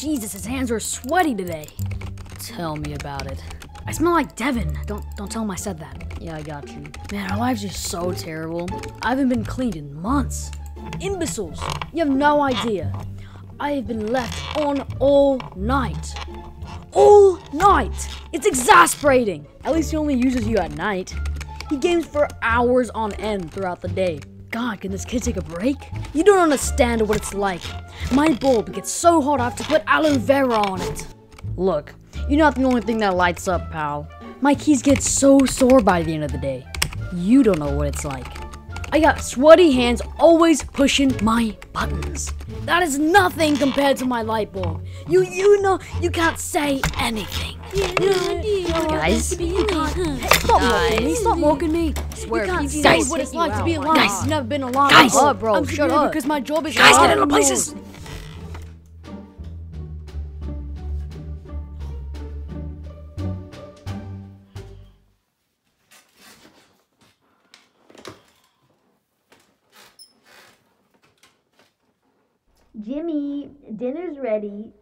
Jesus, his hands are sweaty today. Tell me about it. I smell like Devin. Don't don't tell him I said that. Yeah, I got you. Man, our lives are so terrible. I haven't been cleaned in months. Imbeciles. You have no idea. I have been left on all night. All night! It's exasperating! At least he only uses you at night. He games for hours on end throughout the day. God, can this kid take a break? You don't understand what it's like. My bulb gets so hot I have to put aloe vera on it. Look, you're not the only thing that lights up, pal. My keys get so sore by the end of the day. You don't know what it's like. I got sweaty hands always pushing my buttons. That is nothing compared to my light bulb. You you know you can't say anything. Guys, you can't. Hey, stop walking me. Stop walking me. Swear, you can't PG say will what it's like you to be out alive. like You've never been alive. Guys. oh, bro, I'm shut up. because my job is Guys, get into than places. Jimmy, dinner's ready.